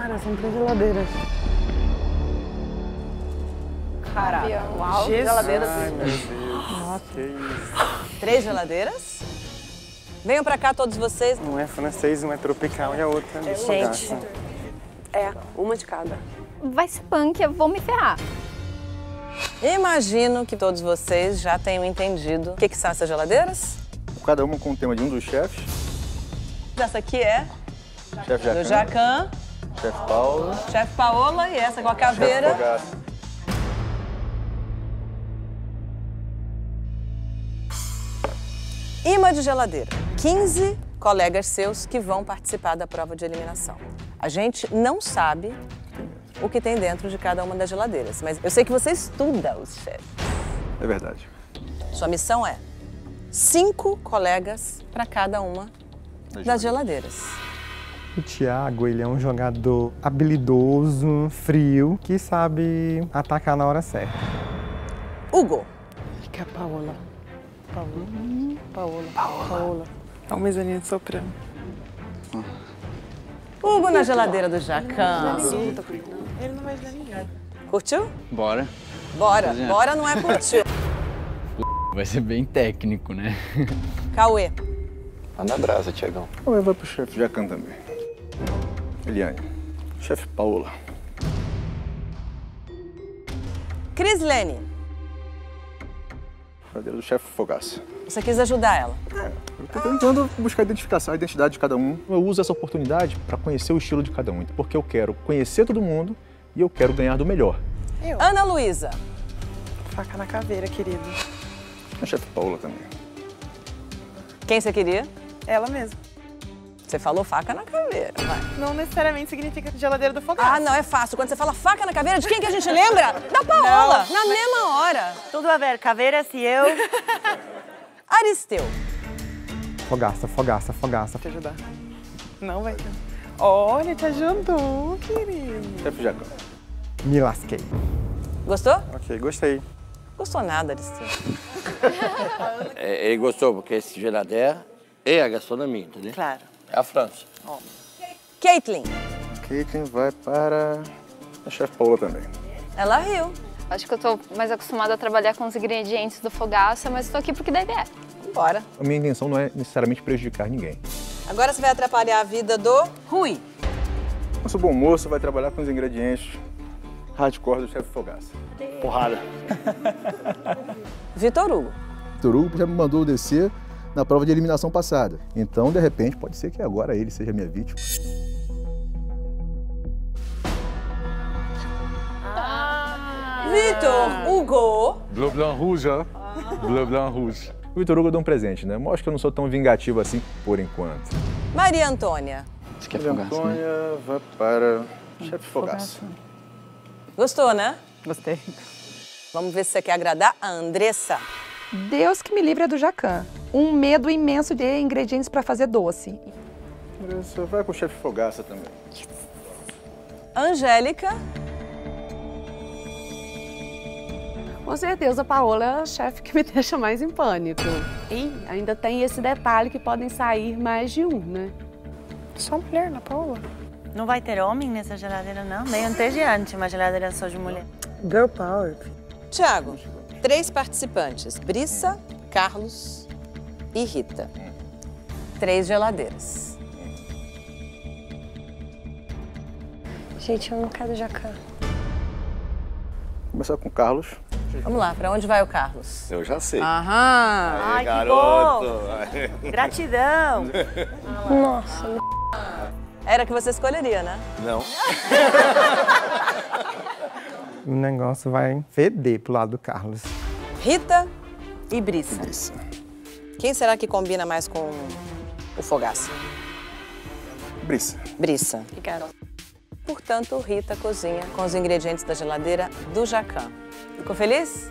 Cara, são três geladeiras. Caraca. Uau, Jesus. geladeiras. Ai, meu Deus. Nossa. Que isso. Três geladeiras. Venham pra cá todos vocês. Um é francês, um é tropical e a outra é Gente, é, uma de cada. Vai ser punk, eu vou me ferrar. Imagino que todos vocês já tenham entendido o que, que são essas geladeiras. Cada uma com o tema de um dos chefes. Essa aqui é Chefe do Jacan, chefe Paulo, chefe Paola e essa com a chefe caveira. Imã de geladeira. 15 colegas seus que vão participar da prova de eliminação. A gente não sabe o que tem dentro de cada uma das geladeiras, mas eu sei que você estuda os chefes. É verdade. Sua missão é cinco colegas para cada uma das geladeiras. O Thiago, ele é um jogador habilidoso, frio, que sabe atacar na hora certa. Hugo, que é a Paola. Paola. Paola. Paola. É uma mesaninha de soprano. Hugo na geladeira do Jacan. Ele não vai ajudar ninguém. Curtiu? Bora. Bora, bora não é curtiu. Vai ser bem técnico, né? Cauê, Manda brasa, Tiagão. Ou vai pro chefe Jacan também. Eliane, chefe Paola. Crislene, Geladeira do chefe Fogaça. você quis ajudar ela. Eu tô tentando buscar a identificação, a identidade de cada um. Eu uso essa oportunidade para conhecer o estilo de cada um, porque eu quero conhecer todo mundo e eu quero ganhar do melhor. Ana Luísa, Faca na caveira, querido. A chefe Paola também. quem você queria? Ela mesma. Você falou faca na caveira. vai. Não necessariamente significa geladeira do fogaço. Ah, não, é fácil. Quando você fala faca na caveira, de quem que a gente lembra? Da Paola, Não, na mesma hora. Tudo a ver, caveira se eu... Aristeu, Fogaça, fogaça, fogaça. Te ajudar. Não vai. Olha, te ajudou, querido. Chefe Jacan. Me lasquei. gostou? Ok, gostei. Gostou nada, Aristeu. É, ele gostou porque esse geladeira é a gastronomia, entendeu? Claro. É a França. Caitlin, Caitlin vai para a chefe Paola também. ela riu. Acho que eu tô mais acostumada a trabalhar com os ingredientes do fogaça, mas tô aqui porque dá ideia. Bora. A minha intenção não é necessariamente prejudicar ninguém. Agora você vai atrapalhar a vida do Rui. Nosso bom moço vai trabalhar com os ingredientes hardcore do chefe Fogaça. Porrada. Vitor Hugo. Vitor Hugo já me mandou descer na prova de eliminação passada. Então, de repente, pode ser que agora ele seja minha vítima. Vitor Hugo. Bleu blanc rouge, hein? Bleu blanc rouge. O Vitor Hugo deu um presente, né? Mostra que eu não sou tão vingativo assim por enquanto. Maria Antônia. Isso que é Maria fogaça, né? Antônia vai para chefe Fogaça. Gostou, né? Gostei. Vamos ver se você quer agradar a Andressa. Deus que me livre é do Jacan. Um medo imenso de ingredientes para fazer doce. Você vai com o chefe Fogaça também. Angélica. Com certeza, a Paola é a chefe que me deixa mais em pânico. E ainda tem esse detalhe que podem sair mais de um, né? Só mulher na Paola. Não vai ter homem nessa geladeira, não? Nem entediante uma geladeira só de mulher. Girl power. Tiago, três participantes: Brissa, Carlos e Rita. Três geladeiras. Gente, eu não quero jacan. Começar com o Carlos. Vamos lá, pra onde vai o Carlos? Eu já sei. Aham. Ai, que garoto. bom! Gratidão! Nossa, Era que você escolheria, né? Não. O negócio vai feder pro lado do Carlos. Rita e Brissa. Quem será que combina mais com o fogaça? Brissa. Brissa. obrigada. Portanto, Rita cozinha com os ingredientes da geladeira do Jacan. Ficou feliz?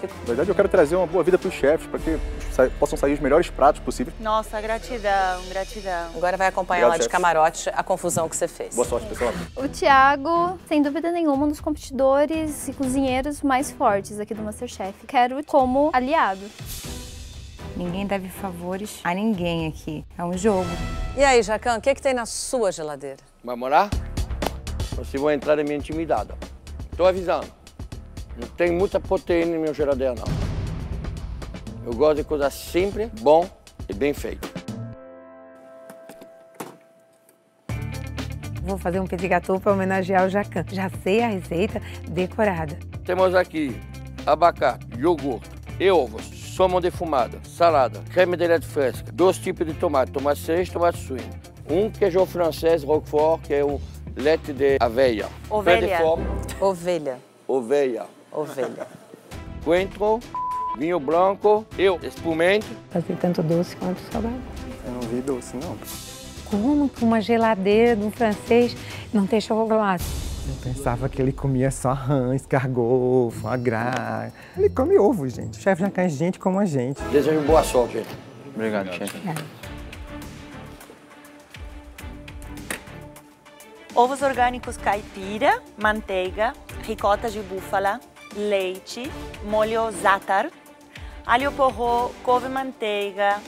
Ficou. Na verdade, eu quero trazer uma boa vida para os chefes, para que sa- possam sair os melhores pratos possíveis. Nossa, gratidão, gratidão. Agora vai acompanhar Obrigado, lá de camarote a confusão que você fez. Boa sorte, pessoal. O Thiago, sem dúvida nenhuma, um dos competidores e cozinheiros mais fortes aqui do Masterchef. Quero como aliado. Ninguém deve favores a ninguém aqui. É um jogo. E aí, Jacan, o que, que tem na sua geladeira? Vai morar? Vocês vão entrar na minha intimidade. Estou avisando. Não tem muita proteína na minha geladeira, não. Eu gosto de coisa simples, bom e bem feito. Vou fazer um petit gâteau para homenagear o Jacan. Já sei a receita decorada. Temos aqui abacate, iogurte e ovos, salmão defumado, salada, creme de leite fresca, dois tipos de tomate, tomate cereja e tomate suíno. Um queijo francês Roquefort, que é o leite de aveia. Ovelha. Ovelha. ovelha. Ovelha. Coentro, vinho branco e espumante. Fazer tanto doce quanto salgado. Eu não vi doce, não. Como que uma geladeira de um francês não tem chocolate? Eu pensava que ele comia só rã, escargot, foie gras. Ele come ovo, gente. O chefe Jacan é gente como a gente. Desejo boa sorte. Obrigado, chefe. Ovos orgânicos caipira, manteiga, ricota de búfala, leite, molho za'atar, alho porró, couve-manteiga,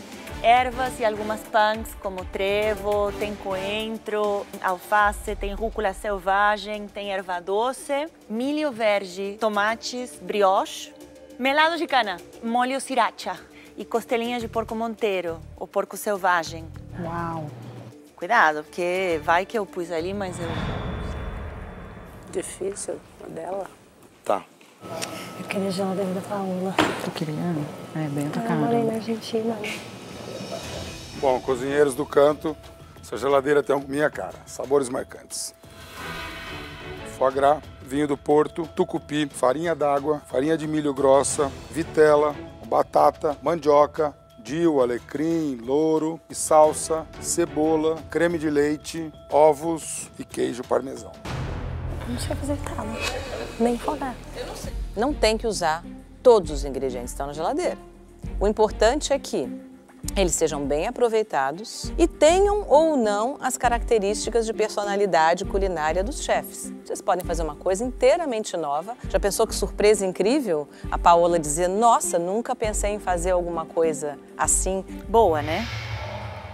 ervas e algumas punks como trevo, tem coentro, alface, tem rúcula selvagem, tem erva doce, milho verde, tomates, brioche, melado de cana, molho sriracha e costelinhas de porco monteiro, ou porco selvagem. Uau! Cuidado, porque vai que eu pus ali, mas eu... Difícil a dela. Tá. Eu queria geladeira da Paola. Tu queria? É bem Eu atacado. morei na Argentina. Bom, cozinheiros do canto, essa geladeira tem minha cara. Sabores marcantes. Foie gras, vinho do Porto, tucupi, farinha d'água, farinha de milho grossa, vitela, batata, mandioca, dio, alecrim, louro e salsa, cebola, creme de leite, ovos e queijo parmesão. Não sei fazer tala. Nem folgar. Não tem que usar todos os ingredientes que estão na geladeira. O importante é que eles sejam bem aproveitados e tenham ou não as características de personalidade culinária dos chefes. Vocês podem fazer uma coisa inteiramente nova. Já pensou que surpresa incrível a Paola dizer: Nossa, nunca pensei em fazer alguma coisa assim? Boa, né?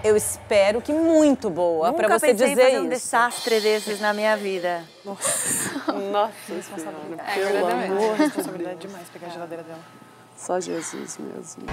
Eu espero que muito boa para Nunca você pensei em dizer fazer um isso. desastre desses na minha vida. Nossa, Responsabilidade. É, verdade, responsabilidade demais pegar a geladeira dela. Só Jesus mesmo.